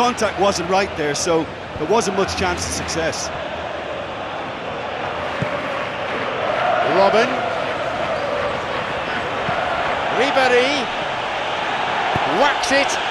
Contact wasn't right there, so there wasn't much chance of success. Robin, Ribéry. Whacks it.